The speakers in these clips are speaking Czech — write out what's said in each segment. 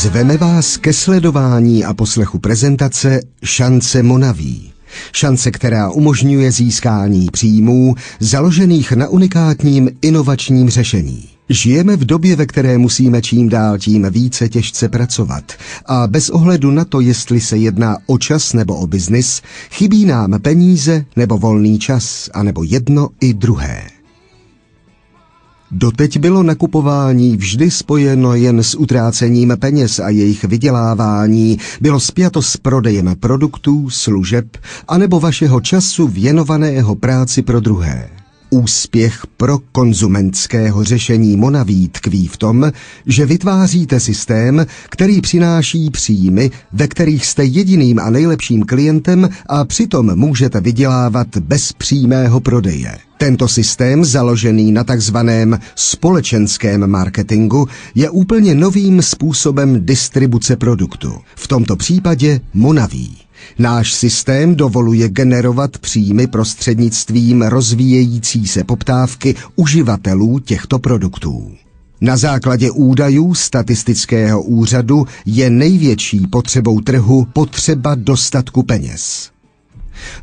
Zveme vás ke sledování a poslechu prezentace Šance Monaví. Šance, která umožňuje získání příjmů založených na unikátním inovačním řešení. Žijeme v době, ve které musíme čím dál tím více těžce pracovat a bez ohledu na to, jestli se jedná o čas nebo o biznis, chybí nám peníze nebo volný čas, anebo jedno i druhé. Doteď bylo nakupování vždy spojeno jen s utrácením peněz a jejich vydělávání bylo spjato s prodejem produktů, služeb anebo vašeho času věnovaného práci pro druhé. Úspěch pro konzumentského řešení Monaví tkví v tom, že vytváříte systém, který přináší příjmy, ve kterých jste jediným a nejlepším klientem a přitom můžete vydělávat bez přímého prodeje. Tento systém, založený na takzvaném společenském marketingu, je úplně novým způsobem distribuce produktu. V tomto případě Monaví. Náš systém dovoluje generovat příjmy prostřednictvím rozvíjející se poptávky uživatelů těchto produktů. Na základě údajů statistického úřadu je největší potřebou trhu potřeba dostatku peněz.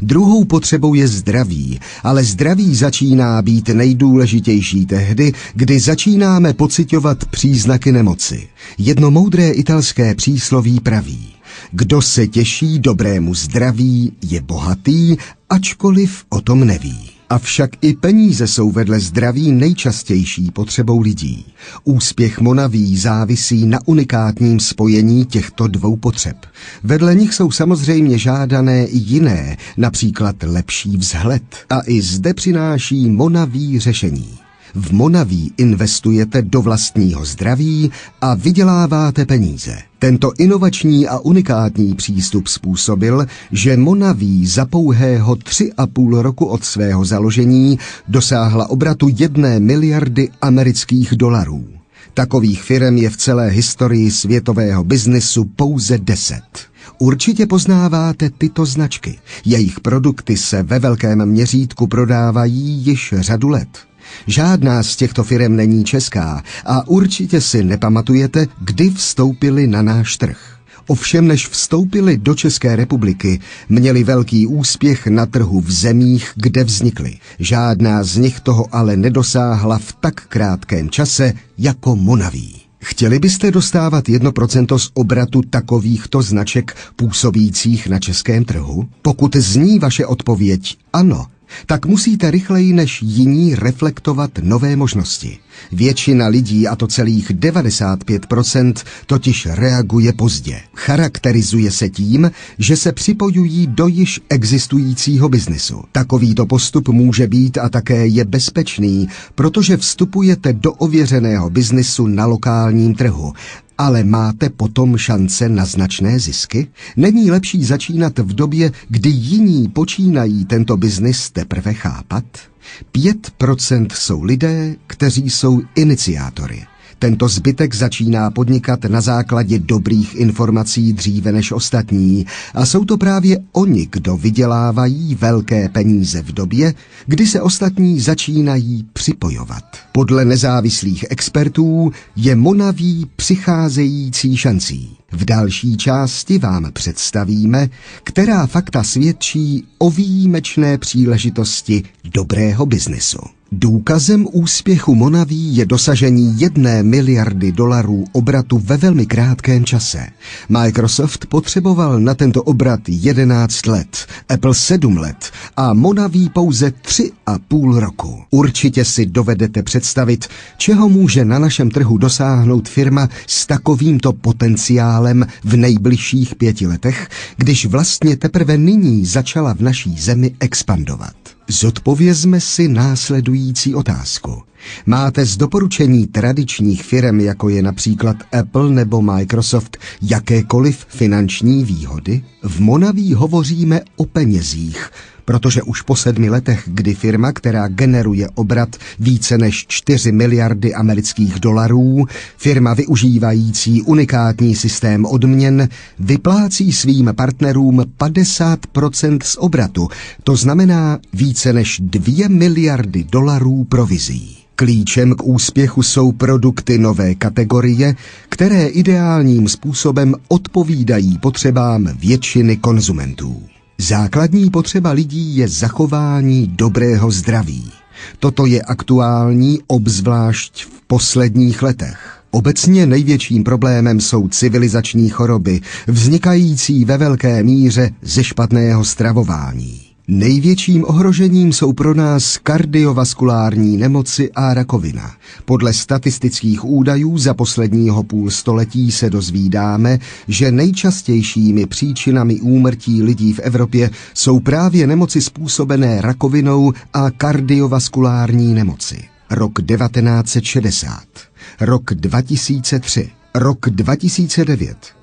Druhou potřebou je zdraví, ale zdraví začíná být nejdůležitější tehdy, kdy začínáme pocitovat příznaky nemoci. Jedno moudré italské přísloví praví. Kdo se těší dobrému zdraví, je bohatý, ačkoliv o tom neví. Avšak i peníze jsou vedle zdraví nejčastější potřebou lidí. Úspěch Monaví závisí na unikátním spojení těchto dvou potřeb. Vedle nich jsou samozřejmě žádané i jiné, například lepší vzhled. A i zde přináší Monaví řešení. V Monaví investujete do vlastního zdraví a vyděláváte peníze. Tento inovační a unikátní přístup způsobil, že Monaví za pouhého tři a půl roku od svého založení dosáhla obratu jedné miliardy amerických dolarů. Takových firm je v celé historii světového biznesu pouze deset. Určitě poznáváte tyto značky. Jejich produkty se ve velkém měřítku prodávají již řadu let. Žádná z těchto firm není česká a určitě si nepamatujete, kdy vstoupili na náš trh. Ovšem, než vstoupili do České republiky, měli velký úspěch na trhu v zemích, kde vznikly. Žádná z nich toho ale nedosáhla v tak krátkém čase jako Monaví. Chtěli byste dostávat 1% z obratu takovýchto značek působících na českém trhu? Pokud zní vaše odpověď ano, tak musíte rychleji než jiní reflektovat nové možnosti. Většina lidí, a to celých 95%, totiž reaguje pozdě. Charakterizuje se tím, že se připojují do již existujícího biznesu. Takovýto postup může být a také je bezpečný, protože vstupujete do ověřeného biznesu na lokálním trhu ale máte potom šance na značné zisky? Není lepší začínat v době, kdy jiní počínají tento biznis teprve chápat? 5% jsou lidé, kteří jsou iniciátory. Tento zbytek začíná podnikat na základě dobrých informací dříve než ostatní a jsou to právě oni, kdo vydělávají velké peníze v době, kdy se ostatní začínají připojovat. Podle nezávislých expertů je Monaví přicházející šancí. V další části vám představíme, která fakta svědčí o výjimečné příležitosti dobrého biznesu. Důkazem úspěchu Monaví je dosažení jedné miliardy dolarů obratu ve velmi krátkém čase. Microsoft potřeboval na tento obrat 11 let, Apple 7 let a Monaví pouze 3 a půl roku. Určitě si dovedete představit, čeho může na našem trhu dosáhnout firma s takovýmto potenciálem v nejbližších pěti letech, když vlastně teprve nyní začala v naší zemi expandovat. Zodpovězme si následující otázku. Máte z doporučení tradičních firm, jako je například Apple nebo Microsoft, jakékoliv finanční výhody? V Monaví hovoříme o penězích, protože už po sedmi letech, kdy firma, která generuje obrat více než 4 miliardy amerických dolarů, firma využívající unikátní systém odměn, vyplácí svým partnerům 50% z obratu, to znamená více než 2 miliardy dolarů provizí. Klíčem k úspěchu jsou produkty nové kategorie, které ideálním způsobem odpovídají potřebám většiny konzumentů. Základní potřeba lidí je zachování dobrého zdraví. Toto je aktuální obzvlášť v posledních letech. Obecně největším problémem jsou civilizační choroby, vznikající ve velké míře ze špatného stravování. Největším ohrožením jsou pro nás kardiovaskulární nemoci a rakovina. Podle statistických údajů za posledního půl století se dozvídáme, že nejčastějšími příčinami úmrtí lidí v Evropě jsou právě nemoci způsobené rakovinou a kardiovaskulární nemoci. Rok 1960, rok 2003, rok 2009,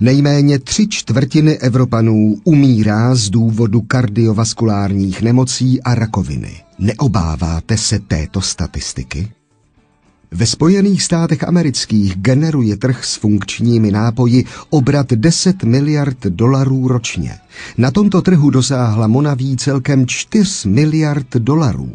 Nejméně tři čtvrtiny Evropanů umírá z důvodu kardiovaskulárních nemocí a rakoviny. Neobáváte se této statistiky? Ve Spojených státech amerických generuje trh s funkčními nápoji obrat 10 miliard dolarů ročně. Na tomto trhu dosáhla Monaví celkem 4 miliard dolarů.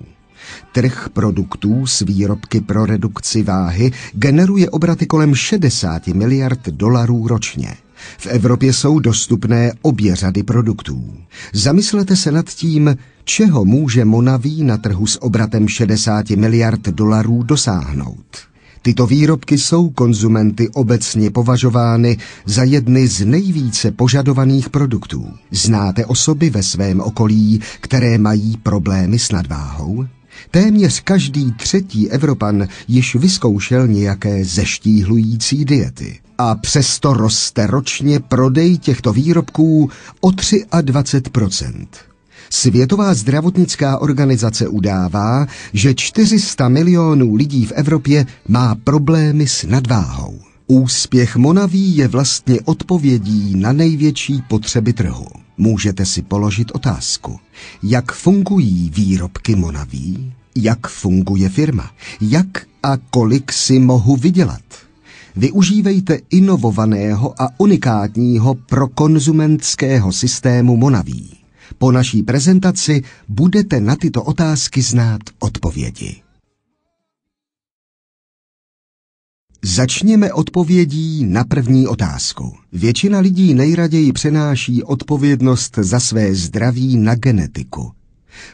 Trh produktů s výrobky pro redukci váhy generuje obraty kolem 60 miliard dolarů ročně. V Evropě jsou dostupné obě řady produktů. Zamyslete se nad tím, čeho může Monaví na trhu s obratem 60 miliard dolarů dosáhnout. Tyto výrobky jsou konzumenty obecně považovány za jedny z nejvíce požadovaných produktů. Znáte osoby ve svém okolí, které mají problémy s nadváhou? Téměř každý třetí Evropan již vyzkoušel nějaké zeštíhlující diety. A přesto roste ročně prodej těchto výrobků o 23% Světová zdravotnická organizace udává, že 400 milionů lidí v Evropě má problémy s nadváhou. Úspěch Monaví je vlastně odpovědí na největší potřeby trhu. Můžete si položit otázku, jak fungují výrobky Monaví, jak funguje firma, jak a kolik si mohu vydělat. Využívejte inovovaného a unikátního prokonzumentského systému Monaví. Po naší prezentaci budete na tyto otázky znát odpovědi. Začněme odpovědí na první otázku. Většina lidí nejraději přenáší odpovědnost za své zdraví na genetiku.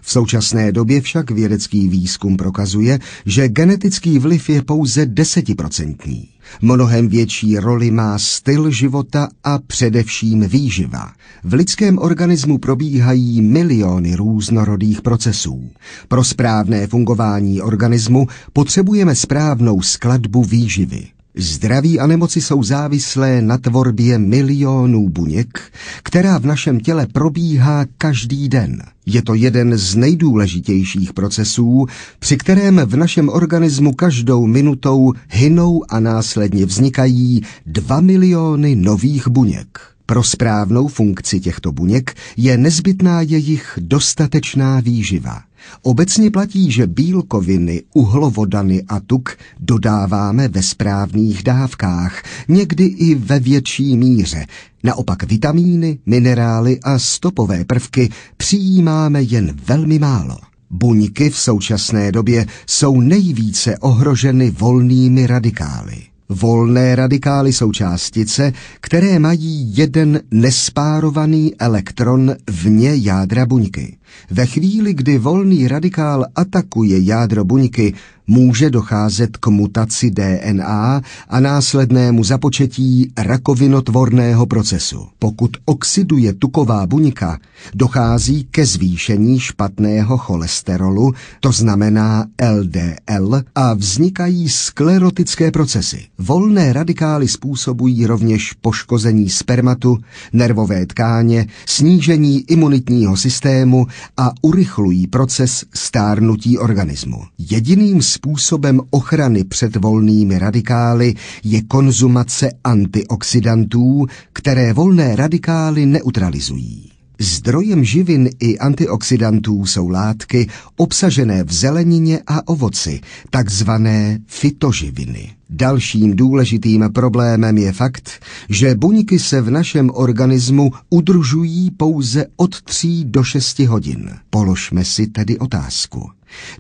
V současné době však vědecký výzkum prokazuje, že genetický vliv je pouze desetiprocentní. Mnohem větší roli má styl života a především výživa. V lidském organismu probíhají miliony různorodých procesů. Pro správné fungování organismu potřebujeme správnou skladbu výživy. Zdraví a nemoci jsou závislé na tvorbě milionů buněk, která v našem těle probíhá každý den. Je to jeden z nejdůležitějších procesů, při kterém v našem organismu každou minutou hynou a následně vznikají dva miliony nových buněk. Pro správnou funkci těchto buněk je nezbytná jejich dostatečná výživa. Obecně platí, že bílkoviny, uhlovodany a tuk dodáváme ve správných dávkách, někdy i ve větší míře. Naopak vitamíny, minerály a stopové prvky přijímáme jen velmi málo. Buňky v současné době jsou nejvíce ohroženy volnými radikály. Volné radikály jsou částice, které mají jeden nespárovaný elektron vně jádra buňky. Ve chvíli, kdy volný radikál atakuje jádro buňky, může docházet k mutaci DNA a následnému započetí rakovinotvorného procesu. Pokud oxiduje tuková buňka, dochází ke zvýšení špatného cholesterolu, to znamená LDL, a vznikají sklerotické procesy. Volné radikály způsobují rovněž poškození spermatu, nervové tkáně, snížení imunitního systému a urychlují proces stárnutí organismu. Jediným způsobem ochrany před volnými radikály je konzumace antioxidantů, které volné radikály neutralizují. Zdrojem živin i antioxidantů jsou látky obsažené v zelenině a ovoci, takzvané fitoživiny. Dalším důležitým problémem je fakt, že buňky se v našem organismu udržují pouze od 3 do 6 hodin. Položme si tedy otázku.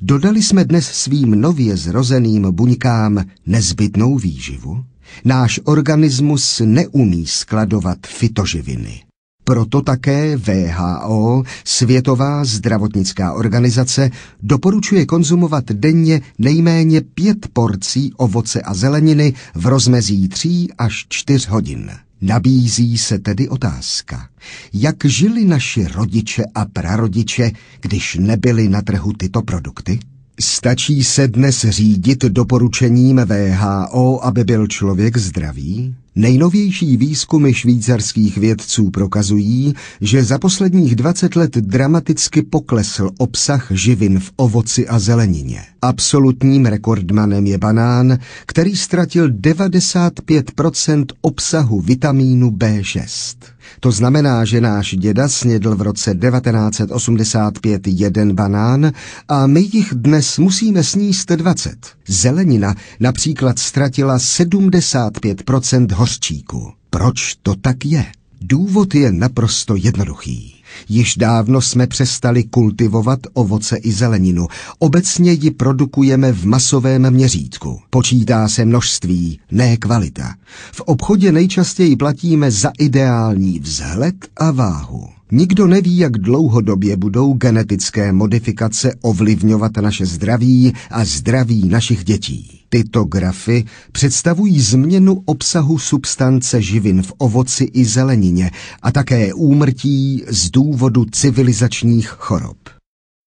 Dodali jsme dnes svým nově zrozeným buňkám nezbytnou výživu? Náš organismus neumí skladovat fitoživiny. Proto také VHO, Světová zdravotnická organizace, doporučuje konzumovat denně nejméně pět porcí ovoce a zeleniny v rozmezí 3 až 4 hodin. Nabízí se tedy otázka, jak žili naši rodiče a prarodiče, když nebyly na trhu tyto produkty? Stačí se dnes řídit doporučením VHO, aby byl člověk zdravý? Nejnovější výzkumy švýcarských vědců prokazují, že za posledních 20 let dramaticky poklesl obsah živin v ovoci a zelenině. Absolutním rekordmanem je banán, který ztratil 95% obsahu vitamínu B6. To znamená, že náš děda snědl v roce 1985 jeden banán a my jich dnes musíme sníst 20. Zelenina například ztratila 75% hořčíku. Proč to tak je? Důvod je naprosto jednoduchý. Již dávno jsme přestali kultivovat ovoce i zeleninu. Obecně ji produkujeme v masovém měřítku. Počítá se množství, ne kvalita. V obchodě nejčastěji platíme za ideální vzhled a váhu. Nikdo neví, jak dlouhodobě budou genetické modifikace ovlivňovat naše zdraví a zdraví našich dětí. Tyto grafy představují změnu obsahu substance živin v ovoci i zelenině a také úmrtí z důvodu civilizačních chorob.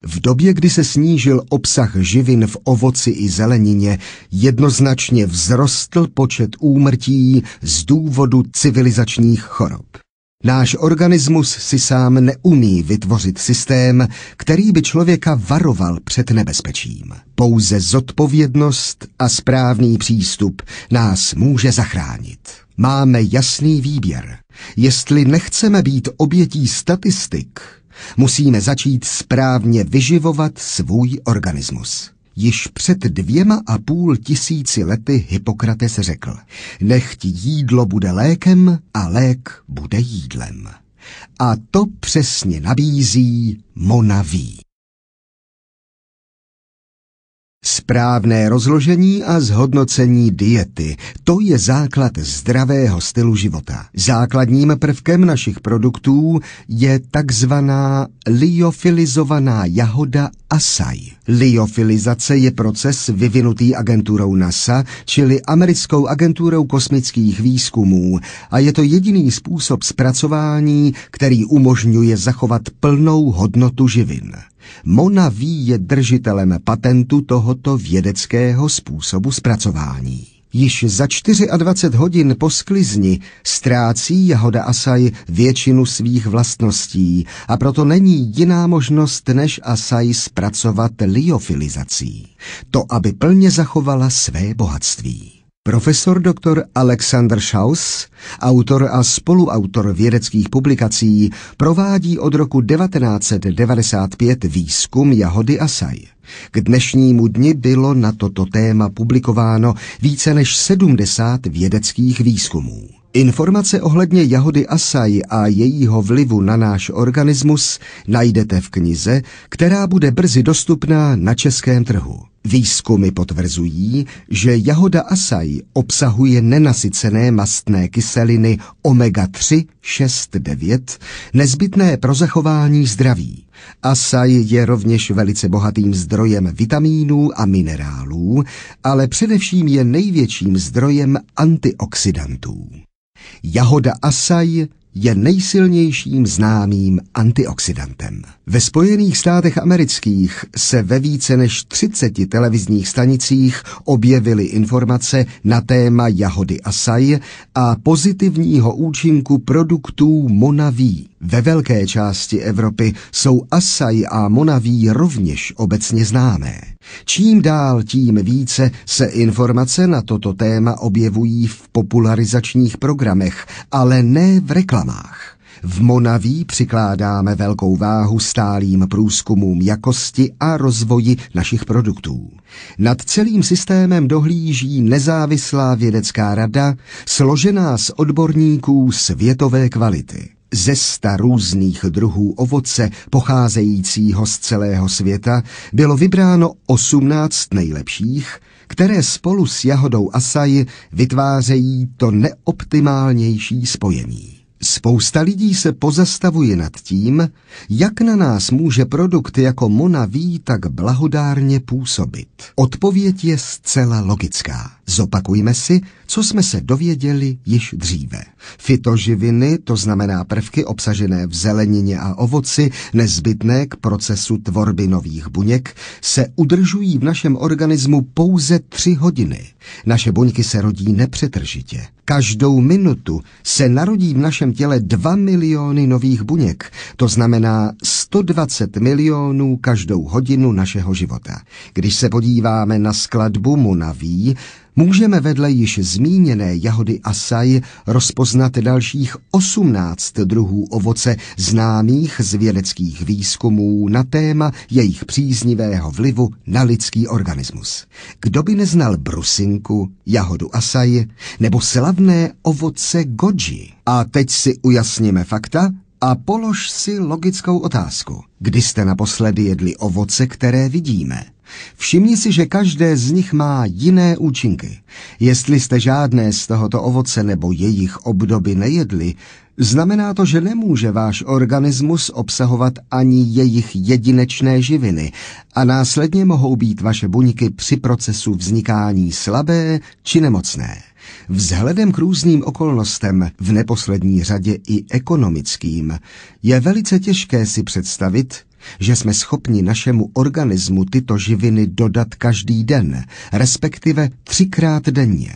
V době, kdy se snížil obsah živin v ovoci i zelenině, jednoznačně vzrostl počet úmrtí z důvodu civilizačních chorob. Náš organismus si sám neumí vytvořit systém, který by člověka varoval před nebezpečím. Pouze zodpovědnost a správný přístup nás může zachránit. Máme jasný výběr. Jestli nechceme být obětí statistik, musíme začít správně vyživovat svůj organismus. Již před dvěma a půl tisíci lety Hippokrates řekl, nechť jídlo bude lékem a lék bude jídlem. A to přesně nabízí Monaví. Správné rozložení a zhodnocení diety, to je základ zdravého stylu života. Základním prvkem našich produktů je takzvaná liofilizovaná jahoda asaj. Liofilizace je proces vyvinutý agenturou NASA, čili americkou agenturou kosmických výzkumů a je to jediný způsob zpracování, který umožňuje zachovat plnou hodnotu živin. Mona ví je držitelem patentu tohoto vědeckého způsobu zpracování. Již za 24 hodin po sklizni ztrácí jahoda asaj většinu svých vlastností a proto není jiná možnost, než asaj zpracovat liofilizací. To, aby plně zachovala své bohatství. Profesor dr. Alexander Schaus, autor a spoluautor vědeckých publikací, provádí od roku 1995 výzkum jahody Asaj. K dnešnímu dni bylo na toto téma publikováno více než 70 vědeckých výzkumů. Informace ohledně jahody Asai a jejího vlivu na náš organismus najdete v knize, která bude brzy dostupná na českém trhu. Výzkumy potvrzují, že jahoda Asai obsahuje nenasycené mastné kyseliny omega-3, 6, 9, nezbytné pro zachování zdraví. Asaj je rovněž velice bohatým zdrojem vitamínů a minerálů, ale především je největším zdrojem antioxidantů. Jahoda asaj je nejsilnějším známým antioxidantem. Ve Spojených státech amerických se ve více než 30 televizních stanicích objevily informace na téma jahody asaj a pozitivního účinku produktů Monaví. Ve velké části Evropy jsou asaj a Monaví rovněž obecně známé. Čím dál tím více se informace na toto téma objevují v popularizačních programech, ale ne v reklamách. V Monaví přikládáme velkou váhu stálým průzkumům jakosti a rozvoji našich produktů. Nad celým systémem dohlíží nezávislá vědecká rada, složená z odborníků světové kvality. Ze sta různých druhů ovoce pocházejícího z celého světa bylo vybráno 18 nejlepších, které spolu s jahodou asaj vytvářejí to neoptimálnější spojení. Spousta lidí se pozastavuje nad tím, jak na nás může produkt jako Mona ví tak blahodárně působit. Odpověď je zcela logická. Zopakujme si, co jsme se dověděli již dříve. Fitoživiny, to znamená prvky obsažené v zelenině a ovoci, nezbytné k procesu tvorby nových buněk, se udržují v našem organismu pouze tři hodiny. Naše buňky se rodí nepřetržitě. Každou minutu se narodí v našem těle 2 miliony nových buněk, to znamená 120 milionů každou hodinu našeho života. Když se podíváme na skladbu Munaví, můžeme vedle již zmíněné jahody asaj rozpoznat dalších 18 druhů ovoce známých z vědeckých výzkumů na téma jejich příznivého vlivu na lidský organismus. Kdo by neznal brusinku, jahodu asaj nebo slavné ovoce goji? A teď si ujasníme fakta a polož si logickou otázku. Kdy jste naposledy jedli ovoce, které vidíme? Všimni si, že každé z nich má jiné účinky. Jestli jste žádné z tohoto ovoce nebo jejich obdoby nejedli, znamená to, že nemůže váš organismus obsahovat ani jejich jedinečné živiny a následně mohou být vaše buňky při procesu vznikání slabé či nemocné. Vzhledem k různým okolnostem, v neposlední řadě i ekonomickým, je velice těžké si představit, že jsme schopni našemu organismu tyto živiny dodat každý den, respektive třikrát denně.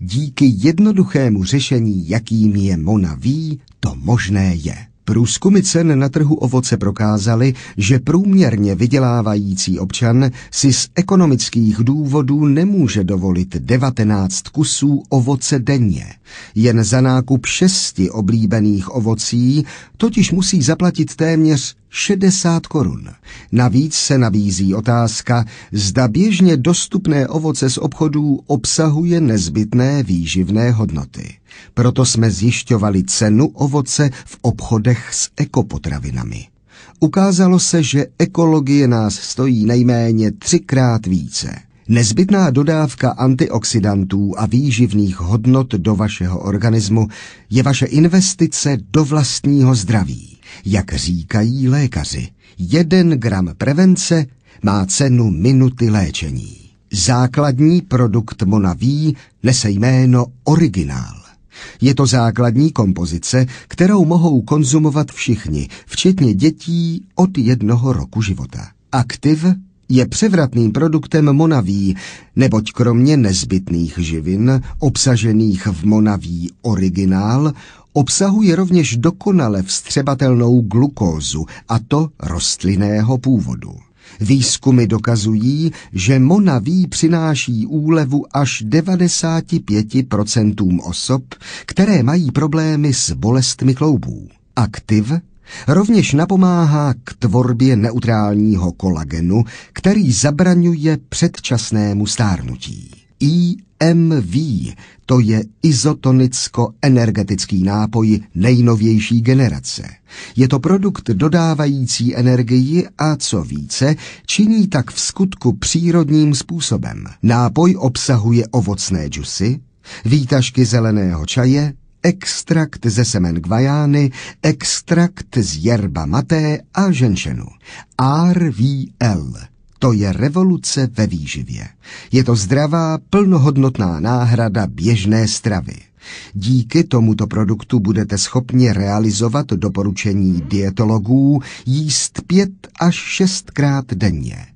Díky jednoduchému řešení, jakým je Mona ví, to možné je. Průzkumy cen na trhu ovoce prokázaly, že průměrně vydělávající občan si z ekonomických důvodů nemůže dovolit 19 kusů ovoce denně. Jen za nákup šesti oblíbených ovocí totiž musí zaplatit téměř 60 korun. Navíc se nabízí otázka, zda běžně dostupné ovoce z obchodů obsahuje nezbytné výživné hodnoty. Proto jsme zjišťovali cenu ovoce v obchodech s ekopotravinami. Ukázalo se, že ekologie nás stojí nejméně třikrát více. Nezbytná dodávka antioxidantů a výživných hodnot do vašeho organismu je vaše investice do vlastního zdraví. Jak říkají lékaři, jeden gram prevence má cenu minuty léčení. Základní produkt Monaví nese jméno originál. Je to základní kompozice, kterou mohou konzumovat všichni, včetně dětí od jednoho roku života. Aktiv je převratným produktem Monaví, neboť kromě nezbytných živin obsažených v Monaví originál obsahuje rovněž dokonale vstřebatelnou glukózu, a to rostlinného původu. Výzkumy dokazují, že Monaví přináší úlevu až 95% osob, které mají problémy s bolestmi kloubů. Aktiv rovněž napomáhá k tvorbě neutrálního kolagenu, který zabraňuje předčasnému stárnutí. IMV, to je izotonicko-energetický nápoj nejnovější generace. Je to produkt dodávající energii a co více, činí tak v skutku přírodním způsobem. Nápoj obsahuje ovocné džusy, výtažky zeleného čaje, extrakt ze semen gvajány, extrakt z jerba maté a ženšenu. RVL to je revoluce ve výživě. Je to zdravá, plnohodnotná náhrada běžné stravy. Díky tomuto produktu budete schopni realizovat doporučení dietologů jíst pět až šestkrát denně.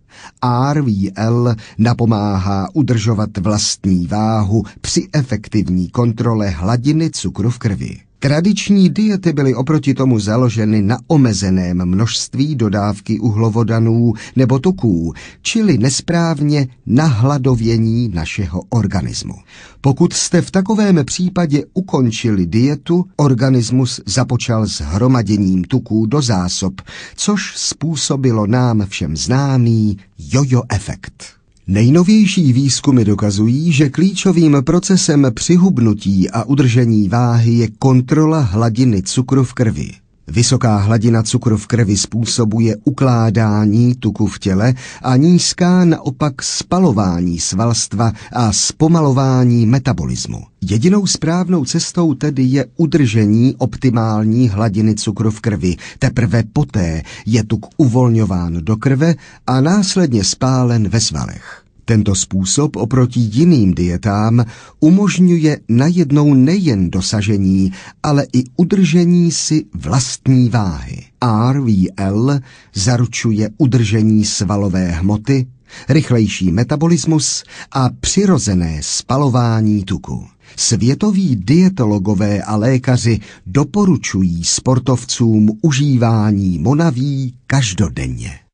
RVL napomáhá udržovat vlastní váhu při efektivní kontrole hladiny cukru v krvi. Tradiční diety byly oproti tomu založeny na omezeném množství dodávky uhlovodanů nebo tuků, čili nesprávně na hladovění našeho organismu. Pokud jste v takovém případě ukončili dietu, organismus započal s hromaděním tuků do zásob, což způsobilo nám všem známý jojo efekt. Nejnovější výzkumy dokazují, že klíčovým procesem přihubnutí a udržení váhy je kontrola hladiny cukru v krvi. Vysoká hladina cukru v krvi způsobuje ukládání tuku v těle a nízká naopak spalování svalstva a zpomalování metabolismu. Jedinou správnou cestou tedy je udržení optimální hladiny cukru v krvi. Teprve poté je tuk uvolňován do krve a následně spálen ve svalech. Tento způsob oproti jiným dietám umožňuje najednou nejen dosažení, ale i udržení si vlastní váhy. RVL zaručuje udržení svalové hmoty, rychlejší metabolismus a přirozené spalování tuku. Světoví dietologové a lékaři doporučují sportovcům užívání monaví každodenně.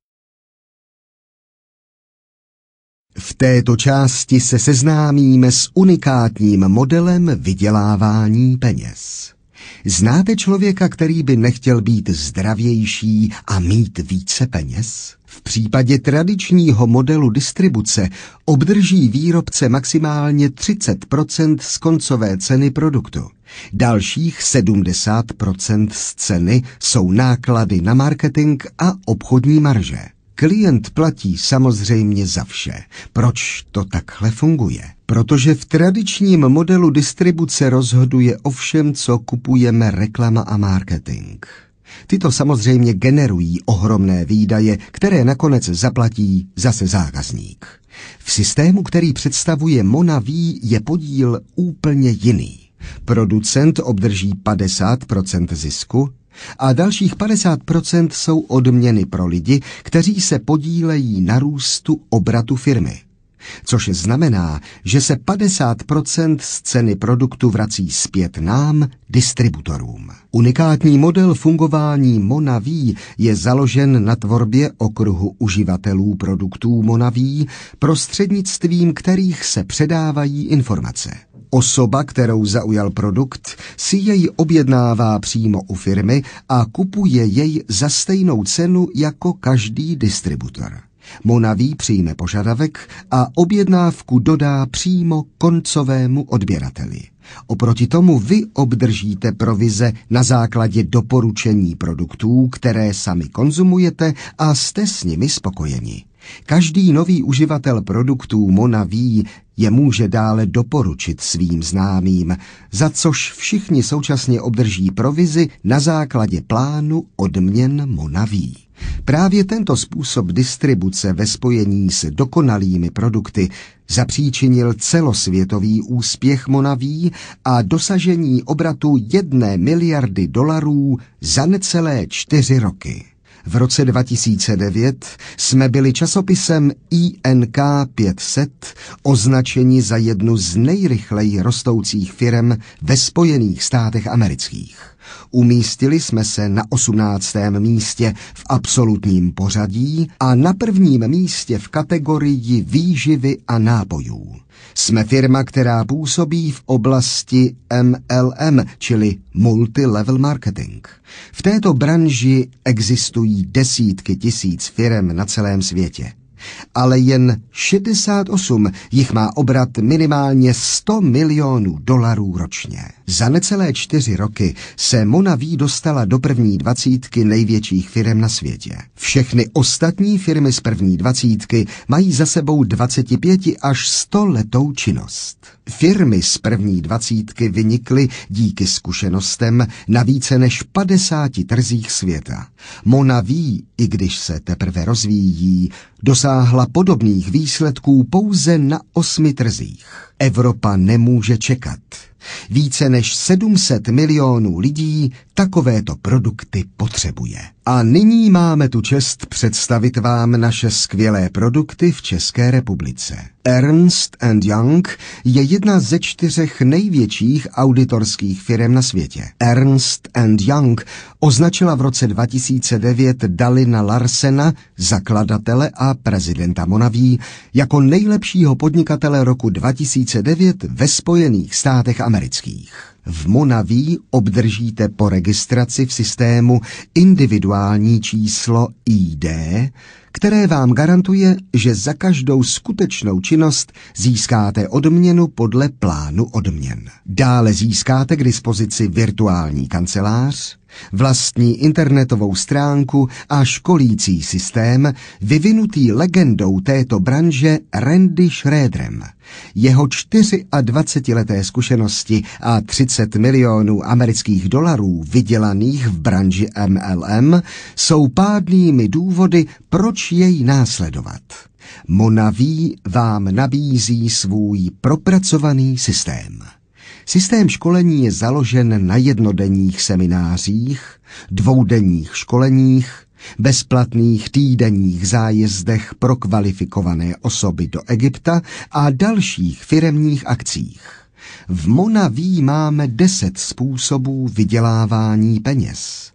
V této části se seznámíme s unikátním modelem vydělávání peněz. Znáte člověka, který by nechtěl být zdravější a mít více peněz? V případě tradičního modelu distribuce obdrží výrobce maximálně 30% z koncové ceny produktu. Dalších 70% z ceny jsou náklady na marketing a obchodní marže. Klient platí samozřejmě za vše. Proč to takhle funguje? Protože v tradičním modelu distribuce rozhoduje o všem, co kupujeme reklama a marketing. Tyto samozřejmě generují ohromné výdaje, které nakonec zaplatí zase zákazník. V systému, který představuje Monaví, je podíl úplně jiný. Producent obdrží 50% zisku, a dalších 50% jsou odměny pro lidi, kteří se podílejí na růstu obratu firmy. Což znamená, že se 50% z ceny produktu vrací zpět nám, distributorům. Unikátní model fungování Monaví je založen na tvorbě okruhu uživatelů produktů Monaví, prostřednictvím kterých se předávají informace. Osoba, kterou zaujal produkt, si jej objednává přímo u firmy a kupuje jej za stejnou cenu jako každý distributor. Monaví přijme požadavek a objednávku dodá přímo koncovému odběrateli. Oproti tomu vy obdržíte provize na základě doporučení produktů, které sami konzumujete a jste s nimi spokojeni. Každý nový uživatel produktů Mona ví, je může dále doporučit svým známým, za což všichni současně obdrží provizi na základě plánu odměn Mona ví. Právě tento způsob distribuce ve spojení s dokonalými produkty zapříčinil celosvětový úspěch Monaví a dosažení obratu jedné miliardy dolarů za necelé čtyři roky. V roce 2009 jsme byli časopisem INK 500 označeni za jednu z nejrychleji rostoucích firm ve Spojených státech amerických. Umístili jsme se na 18. místě v absolutním pořadí a na prvním místě v kategorii výživy a nápojů. Jsme firma, která působí v oblasti MLM, čili Multi-Level Marketing. V této branži existují desítky tisíc firm na celém světě ale jen 68 jich má obrat minimálně 100 milionů dolarů ročně. Za necelé čtyři roky se Monaví dostala do první dvacítky největších firm na světě. Všechny ostatní firmy z první dvacítky mají za sebou 25 až 100 letou činnost. Firmy z první dvacítky vynikly díky zkušenostem na více než 50 trzích světa. Mona ví, i když se teprve rozvíjí, dosáhla podobných výsledků pouze na osmi trzích. Evropa nemůže čekat. Více než 700 milionů lidí takovéto produkty potřebuje. A nyní máme tu čest představit vám naše skvělé produkty v České republice. Ernst Young je jedna ze čtyřech největších auditorských firm na světě. Ernst Young označila v roce 2009 Dalina Larsena, zakladatele a prezidenta Monaví, jako nejlepšího podnikatele roku 2009 ve Spojených státech amerických. V Monaví obdržíte po registraci v systému individuální číslo ID, které vám garantuje, že za každou skutečnou činnost získáte odměnu podle plánu odměn. Dále získáte k dispozici virtuální kancelář, vlastní internetovou stránku a školící systém vyvinutý legendou této branže Randy Schroederem. Jeho 24-leté zkušenosti a 30 milionů amerických dolarů vydělaných v branži MLM jsou pádnými důvody, proč jej následovat. Monaví vám nabízí svůj propracovaný systém. Systém školení je založen na jednodenních seminářích, dvoudenních školeních, bezplatných týdenních zájezdech pro kvalifikované osoby do Egypta a dalších firemních akcích. V Monaví máme deset způsobů vydělávání peněz.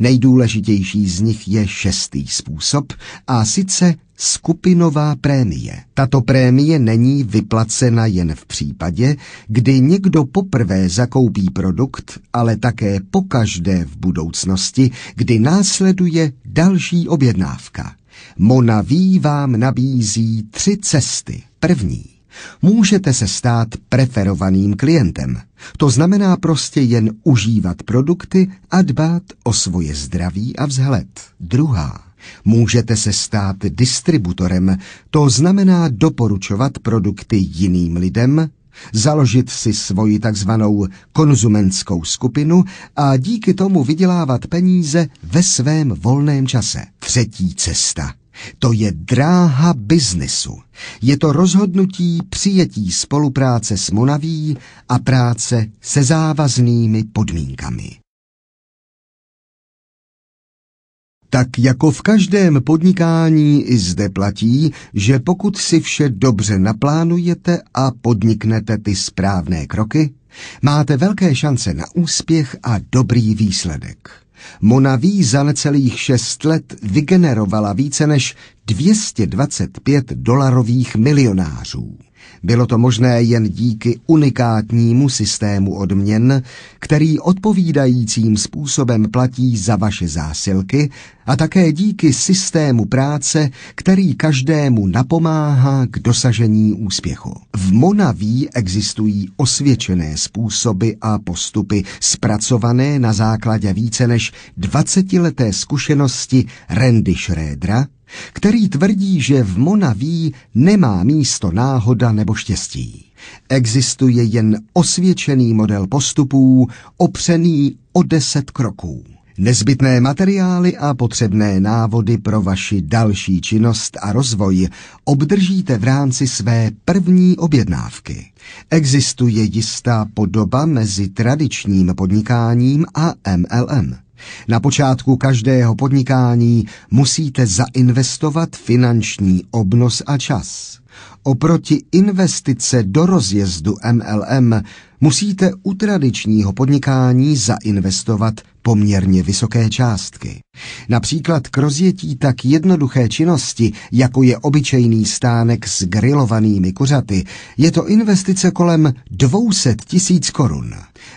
Nejdůležitější z nich je šestý způsob a sice skupinová prémie. Tato prémie není vyplacena jen v případě, kdy někdo poprvé zakoupí produkt, ale také pokaždé v budoucnosti, kdy následuje další objednávka. Monaví vám nabízí tři cesty. První. Můžete se stát preferovaným klientem. To znamená prostě jen užívat produkty a dbát o svoje zdraví a vzhled. Druhá. Můžete se stát distributorem, to znamená doporučovat produkty jiným lidem, založit si svoji takzvanou konzumentskou skupinu a díky tomu vydělávat peníze ve svém volném čase. Třetí cesta. To je dráha biznisu. Je to rozhodnutí přijetí spolupráce s Monaví a práce se závaznými podmínkami. Tak jako v každém podnikání i zde platí, že pokud si vše dobře naplánujete a podniknete ty správné kroky, máte velké šance na úspěch a dobrý výsledek. Monaví za necelých šest let vygenerovala více než 225 dolarových milionářů. Bylo to možné jen díky unikátnímu systému odměn, který odpovídajícím způsobem platí za vaše zásilky a také díky systému práce, který každému napomáhá k dosažení úspěchu. V Monaví existují osvědčené způsoby a postupy zpracované na základě více než 20-leté zkušenosti Randy Schroedera, který tvrdí, že v Monaví nemá místo náhoda nebo štěstí. Existuje jen osvědčený model postupů, opřený o deset kroků. Nezbytné materiály a potřebné návody pro vaši další činnost a rozvoj obdržíte v rámci své první objednávky. Existuje jistá podoba mezi tradičním podnikáním a MLM. Na počátku každého podnikání musíte zainvestovat finanční obnos a čas. Oproti investice do rozjezdu MLM musíte u tradičního podnikání zainvestovat poměrně vysoké částky. Například k rozjetí tak jednoduché činnosti, jako je obyčejný stánek s grilovanými kuřaty, je to investice kolem 200 tisíc korun.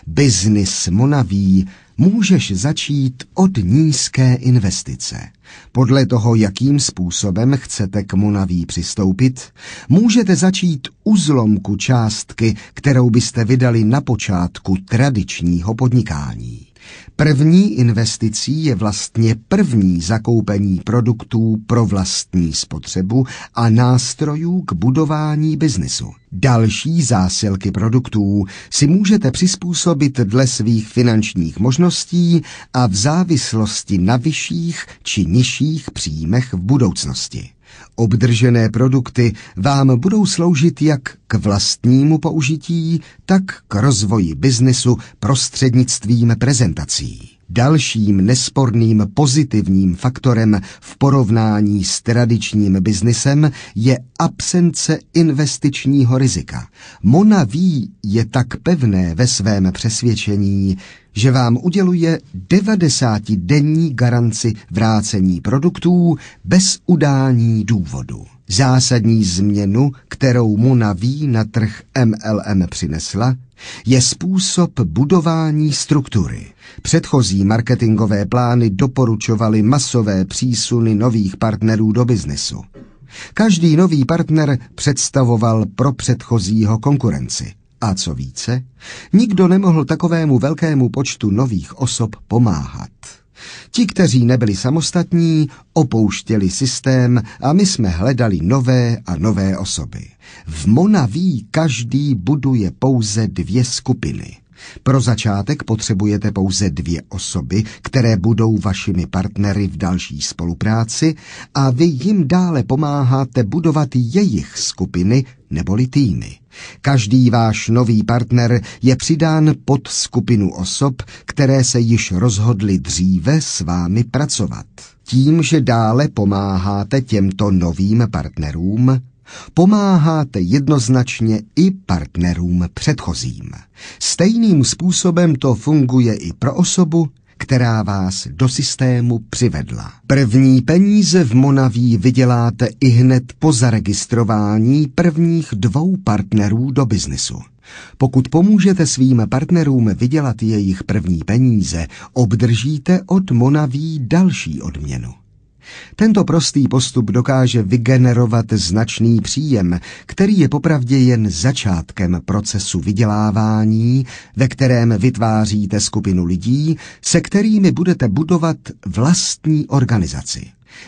Biznis Monaví můžeš začít od nízké investice. Podle toho, jakým způsobem chcete k Monaví přistoupit, můžete začít u zlomku částky, kterou byste vydali na počátku tradičního podnikání. První investicí je vlastně první zakoupení produktů pro vlastní spotřebu a nástrojů k budování biznesu. Další zásilky produktů si můžete přizpůsobit dle svých finančních možností a v závislosti na vyšších či nižších příjmech v budoucnosti. Obdržené produkty vám budou sloužit jak k vlastnímu použití, tak k rozvoji biznesu prostřednictvím prezentací. Dalším nesporným pozitivním faktorem v porovnání s tradičním biznisem je absence investičního rizika. Mona ví je tak pevné ve svém přesvědčení, že vám uděluje 90-denní garanci vrácení produktů bez udání důvodu. Zásadní změnu, kterou Mona ví na trh MLM přinesla, je způsob budování struktury. Předchozí marketingové plány doporučovaly masové přísuny nových partnerů do biznesu. Každý nový partner představoval pro předchozího konkurenci. A co více, nikdo nemohl takovému velkému počtu nových osob pomáhat. Ti, kteří nebyli samostatní, opouštěli systém a my jsme hledali nové a nové osoby. V Monaví každý buduje pouze dvě skupiny. Pro začátek potřebujete pouze dvě osoby, které budou vašimi partnery v další spolupráci a vy jim dále pomáháte budovat jejich skupiny neboli týmy. Každý váš nový partner je přidán pod skupinu osob, které se již rozhodly dříve s vámi pracovat. Tím, že dále pomáháte těmto novým partnerům, pomáháte jednoznačně i partnerům předchozím. Stejným způsobem to funguje i pro osobu, která vás do systému přivedla. První peníze v Monaví vyděláte i hned po zaregistrování prvních dvou partnerů do biznesu. Pokud pomůžete svým partnerům vydělat jejich první peníze, obdržíte od Monaví další odměnu. Tento prostý postup dokáže vygenerovat značný příjem, který je popravdě jen začátkem procesu vydělávání, ve kterém vytváříte skupinu lidí, se kterými budete budovat vlastní organizaci.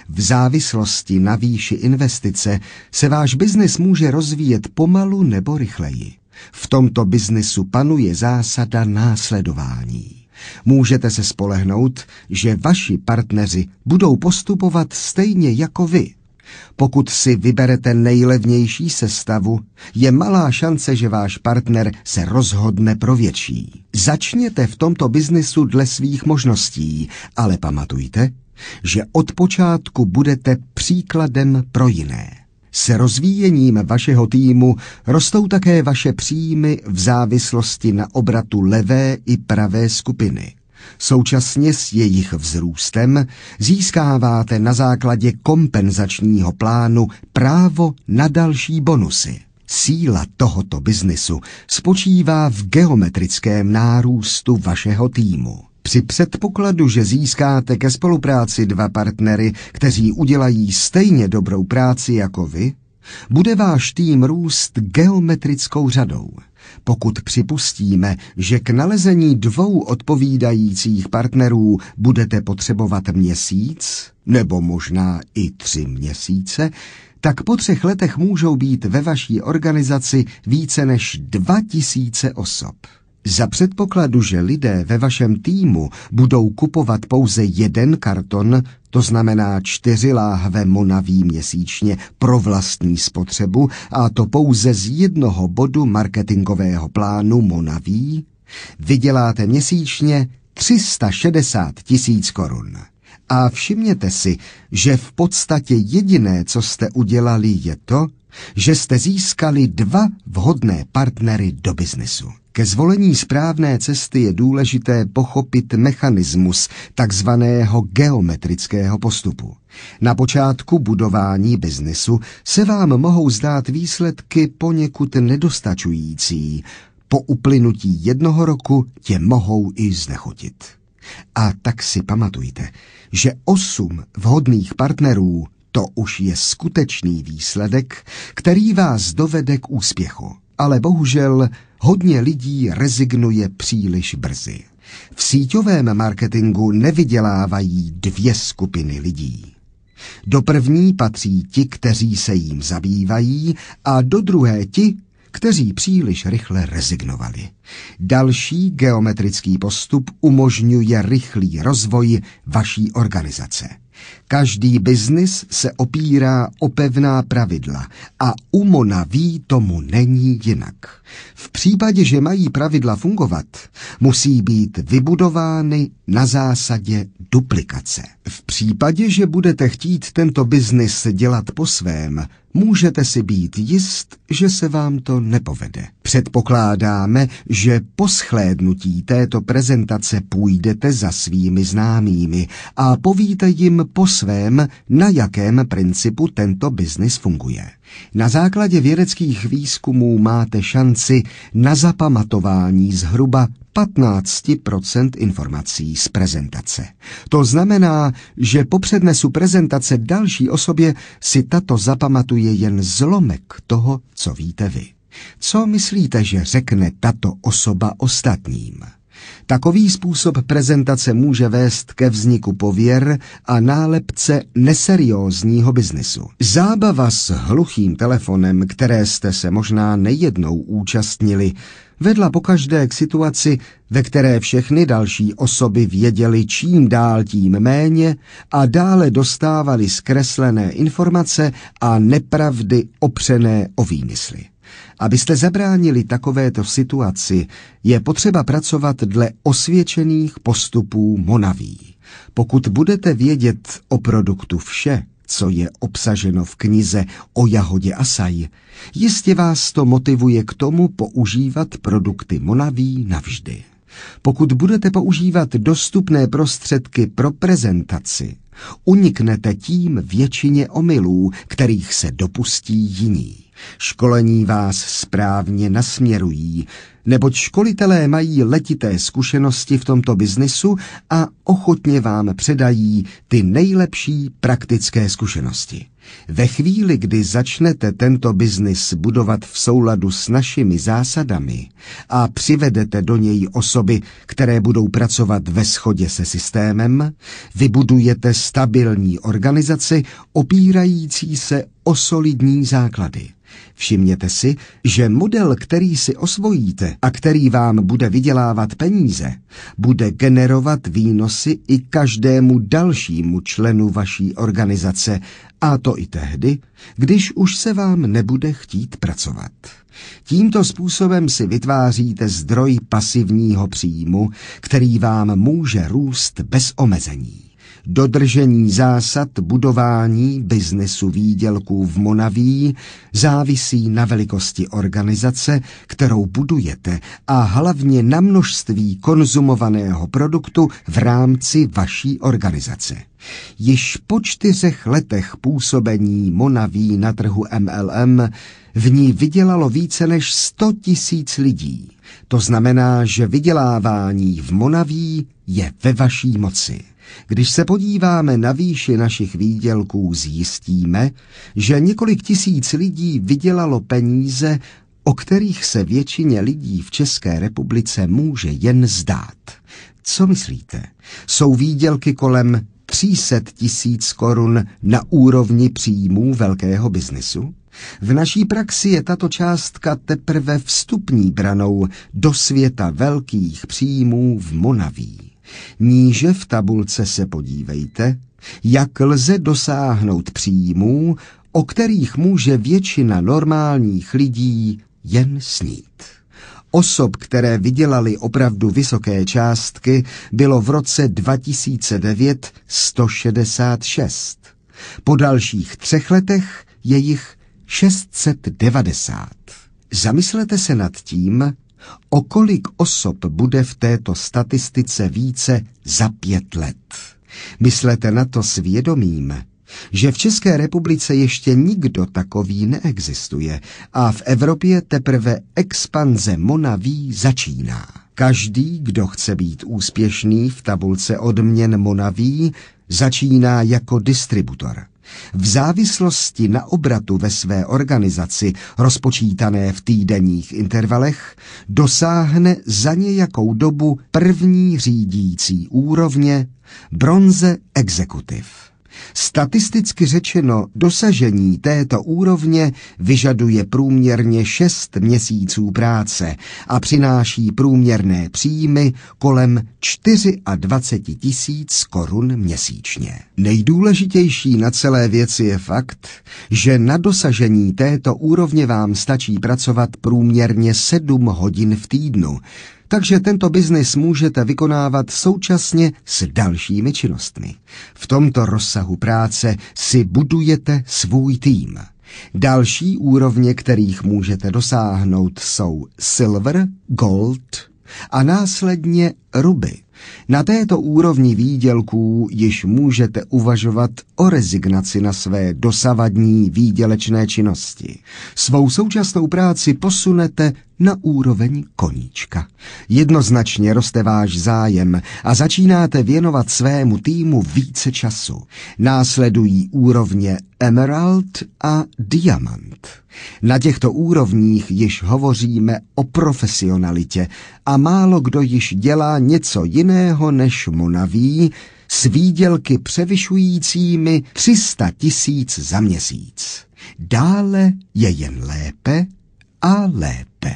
V závislosti na výši investice se váš biznis může rozvíjet pomalu nebo rychleji. V tomto biznisu panuje zásada následování. Můžete se spolehnout, že vaši partneři budou postupovat stejně jako vy. Pokud si vyberete nejlevnější sestavu, je malá šance, že váš partner se rozhodne pro větší. Začněte v tomto biznisu dle svých možností, ale pamatujte, že od počátku budete příkladem pro jiné. S rozvíjením vašeho týmu rostou také vaše příjmy v závislosti na obratu levé i pravé skupiny. Současně s jejich vzrůstem získáváte na základě kompenzačního plánu právo na další bonusy. Síla tohoto biznisu spočívá v geometrickém nárůstu vašeho týmu. Při předpokladu, že získáte ke spolupráci dva partnery, kteří udělají stejně dobrou práci jako vy, bude váš tým růst geometrickou řadou. Pokud připustíme, že k nalezení dvou odpovídajících partnerů budete potřebovat měsíc, nebo možná i tři měsíce, tak po třech letech můžou být ve vaší organizaci více než 2000 osob. Za předpokladu, že lidé ve vašem týmu budou kupovat pouze jeden karton, to znamená čtyři láhve monaví měsíčně pro vlastní spotřebu a to pouze z jednoho bodu marketingového plánu monaví, vyděláte měsíčně 360 tisíc korun. A všimněte si, že v podstatě jediné, co jste udělali, je to, že jste získali dva vhodné partnery do biznesu. Ke zvolení správné cesty je důležité pochopit mechanismus takzvaného geometrického postupu. Na počátku budování biznesu se vám mohou zdát výsledky poněkud nedostačující. Po uplynutí jednoho roku tě mohou i znechutit. A tak si pamatujte, že osm vhodných partnerů to už je skutečný výsledek, který vás dovede k úspěchu. Ale bohužel hodně lidí rezignuje příliš brzy. V síťovém marketingu nevydělávají dvě skupiny lidí. Do první patří ti, kteří se jím zabývají, a do druhé ti, kteří příliš rychle rezignovali. Další geometrický postup umožňuje rychlý rozvoj vaší organizace. Každý biznis se opírá o pevná pravidla a u Monaví tomu není jinak. V případě, že mají pravidla fungovat, musí být vybudovány na zásadě duplikace. V případě, že budete chtít tento biznis dělat po svém, můžete si být jist, že se vám to nepovede. Předpokládáme, že po schlédnutí této prezentace půjdete za svými známými a povíte jim po svém, na jakém principu tento biznis funguje. Na základě vědeckých výzkumů máte šanci na zapamatování zhruba 15% informací z prezentace. To znamená, že po přednesu prezentace další osobě si tato zapamatuje jen zlomek toho, co víte vy. Co myslíte, že řekne tato osoba ostatním? Takový způsob prezentace může vést ke vzniku pověr a nálepce neseriózního biznisu. Zábava s hluchým telefonem, které jste se možná nejednou účastnili, vedla pokaždé k situaci, ve které všechny další osoby věděly čím dál tím méně a dále dostávali zkreslené informace a nepravdy opřené o výmysly. Abyste zabránili takovéto situaci, je potřeba pracovat dle osvědčených postupů Monaví. Pokud budete vědět o produktu vše, co je obsaženo v knize o jahodě asaj, jistě vás to motivuje k tomu používat produkty Monaví navždy. Pokud budete používat dostupné prostředky pro prezentaci, uniknete tím většině omylů, kterých se dopustí jiní. Školení vás správně nasměrují, neboť školitelé mají letité zkušenosti v tomto biznisu a ochotně vám předají ty nejlepší praktické zkušenosti. Ve chvíli, kdy začnete tento biznis budovat v souladu s našimi zásadami a přivedete do něj osoby, které budou pracovat ve shodě se systémem, vybudujete stabilní organizaci opírající se o solidní základy. Všimněte si, že model, který si osvojíte a který vám bude vydělávat peníze, bude generovat výnosy i každému dalšímu členu vaší organizace, a to i tehdy, když už se vám nebude chtít pracovat. Tímto způsobem si vytváříte zdroj pasivního příjmu, který vám může růst bez omezení. Dodržení zásad budování biznesu výdělků v Monaví závisí na velikosti organizace, kterou budujete a hlavně na množství konzumovaného produktu v rámci vaší organizace. Již po čtyřech letech působení Monaví na trhu MLM v ní vydělalo více než 100 tisíc lidí. To znamená, že vydělávání v Monaví je ve vaší moci. Když se podíváme na výši našich výdělků, zjistíme, že několik tisíc lidí vydělalo peníze, o kterých se většině lidí v České republice může jen zdát. Co myslíte? Jsou výdělky kolem 300 tisíc korun na úrovni příjmů velkého biznesu? V naší praxi je tato částka teprve vstupní branou do světa velkých příjmů v Monaví. Níže v tabulce se podívejte, jak lze dosáhnout příjmů, o kterých může většina normálních lidí jen snít. Osob, které vydělali opravdu vysoké částky, bylo v roce 2009 166. Po dalších třech letech je jich 690. Zamyslete se nad tím, O kolik osob bude v této statistice více za pět let? Myslete na to svědomím, že v České republice ještě nikdo takový neexistuje a v Evropě teprve expanze Monaví začíná. Každý, kdo chce být úspěšný v tabulce odměn Monaví, začíná jako distributor v závislosti na obratu ve své organizaci, rozpočítané v týdenních intervalech, dosáhne za nějakou dobu první řídící úrovně bronze exekutiv. Statisticky řečeno, dosažení této úrovně vyžaduje průměrně 6 měsíců práce a přináší průměrné příjmy kolem 24 tisíc korun měsíčně. Nejdůležitější na celé věci je fakt, že na dosažení této úrovně vám stačí pracovat průměrně 7 hodin v týdnu, takže tento biznis můžete vykonávat současně s dalšími činnostmi. V tomto rozsahu práce si budujete svůj tým. Další úrovně, kterých můžete dosáhnout, jsou silver, gold a následně ruby. Na této úrovni výdělků již můžete uvažovat o rezignaci na své dosavadní výdělečné činnosti. Svou současnou práci posunete na úroveň koníčka. Jednoznačně roste váš zájem a začínáte věnovat svému týmu více času. Následují úrovně Emerald a Diamant. Na těchto úrovních již hovoříme o profesionalitě a málo kdo již dělá něco jiného než Monaví s výdělky převyšujícími 300 tisíc za měsíc. Dále je jen lépe a lépe.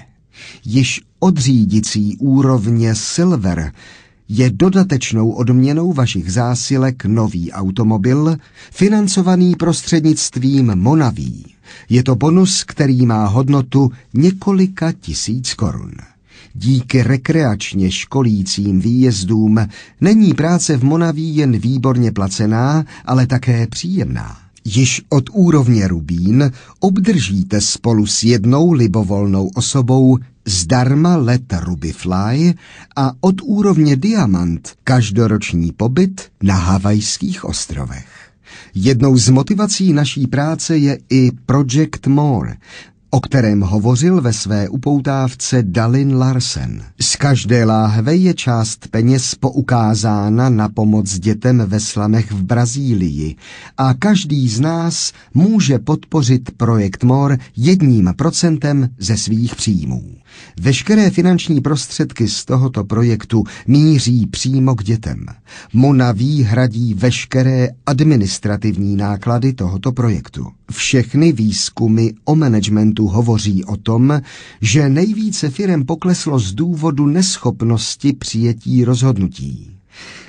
Již od řídicí úrovně Silver je dodatečnou odměnou vašich zásilek nový automobil, financovaný prostřednictvím Monaví. Je to bonus, který má hodnotu několika tisíc korun. Díky rekreačně školícím výjezdům není práce v Monaví jen výborně placená, ale také příjemná. Již od úrovně Rubín obdržíte spolu s jednou libovolnou osobou zdarma let Rubyfly a od úrovně Diamant každoroční pobyt na Havajských ostrovech. Jednou z motivací naší práce je i Project More, o kterém hovořil ve své upoutávce Dalin Larsen. Z každé láhve je část peněz poukázána na pomoc dětem ve slamech v Brazílii a každý z nás může podpořit projekt MOR jedním procentem ze svých příjmů. Veškeré finanční prostředky z tohoto projektu míří přímo k dětem. Monaví hradí veškeré administrativní náklady tohoto projektu. Všechny výzkumy o managementu hovoří o tom, že nejvíce firem pokleslo z důvodu neschopnosti přijetí rozhodnutí.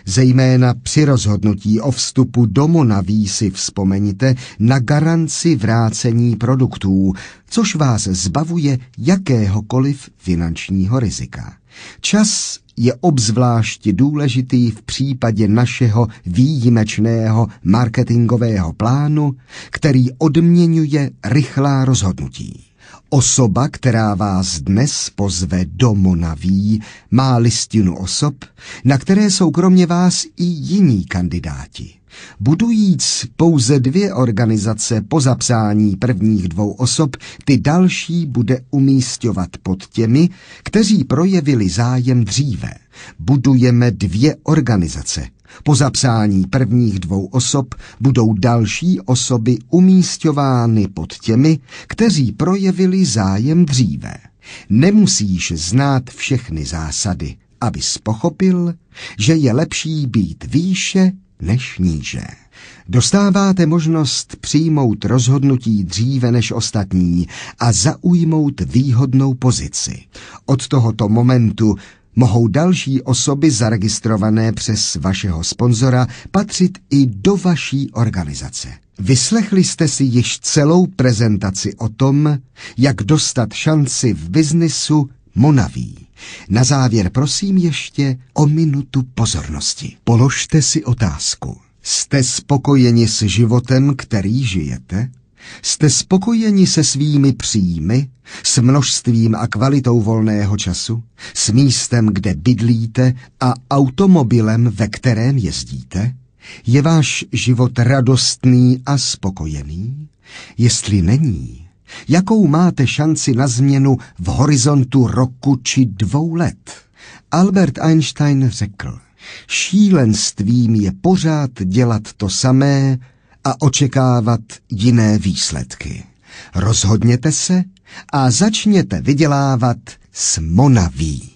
Zejména při rozhodnutí o vstupu do Monaví si vzpomeňte na garanci vrácení produktů, což vás zbavuje jakéhokoliv finančního rizika. Čas je obzvlášť důležitý v případě našeho výjimečného marketingového plánu, který odměňuje rychlá rozhodnutí. Osoba, která vás dnes pozve do Monaví, má listinu osob, na které jsou kromě vás i jiní kandidáti. Budujíc pouze dvě organizace po zapsání prvních dvou osob, ty další bude umístěvat pod těmi, kteří projevili zájem dříve. Budujeme dvě organizace. Po zapsání prvních dvou osob budou další osoby umístěvány pod těmi, kteří projevili zájem dříve. Nemusíš znát všechny zásady, abys pochopil, že je lepší být výše než níže. Dostáváte možnost přijmout rozhodnutí dříve než ostatní a zaujmout výhodnou pozici. Od tohoto momentu mohou další osoby zaregistrované přes vašeho sponzora patřit i do vaší organizace. Vyslechli jste si již celou prezentaci o tom, jak dostat šanci v biznisu Monaví. Na závěr prosím ještě o minutu pozornosti. Položte si otázku. Jste spokojeni s životem, který žijete? Jste spokojeni se svými příjmy, s množstvím a kvalitou volného času, s místem, kde bydlíte a automobilem, ve kterém jezdíte? Je váš život radostný a spokojený? Jestli není, Jakou máte šanci na změnu v horizontu roku či dvou let? Albert Einstein řekl, šílenstvím je pořád dělat to samé a očekávat jiné výsledky. Rozhodněte se a začněte vydělávat s Monaví.